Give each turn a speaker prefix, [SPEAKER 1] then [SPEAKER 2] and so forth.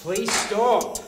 [SPEAKER 1] Please stop.